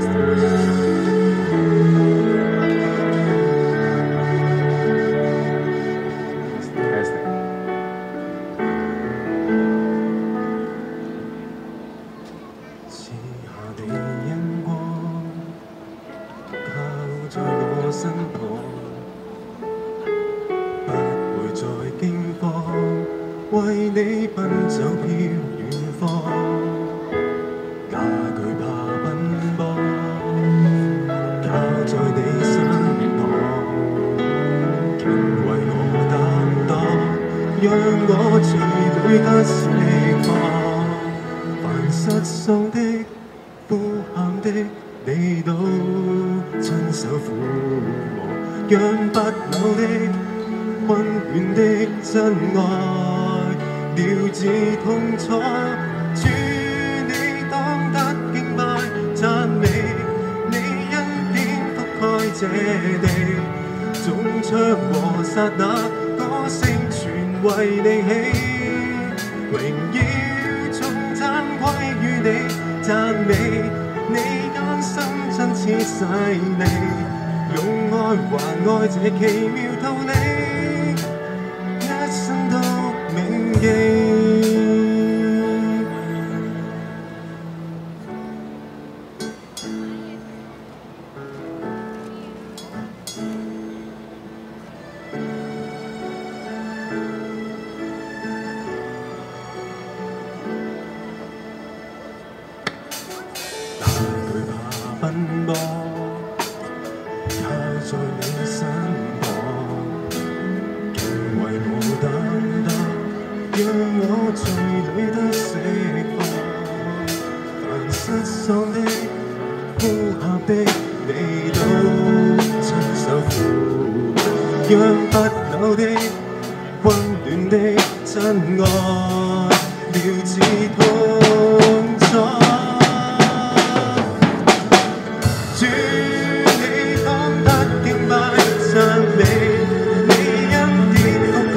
夕下的阳光，靠在我身旁，不会再惊慌，为你奔走飘远方。让我彻底得释放，凡失声的、呼喊的，你都亲手抚摸，让不老的、温暖的真爱，了治痛楚。祝你当得敬拜，赞美你恩典覆盖这地，中枪和刹那歌声。为你起荣耀，众赞归于你，赞美你艰辛真切细腻，用爱还爱这奇妙道理，一生都铭记。也在你身旁，敬畏我胆大，让我醉得释放。凡失丧的、呼喊的，你都承受。让不朽的、温暖的真爱，了此痛楚。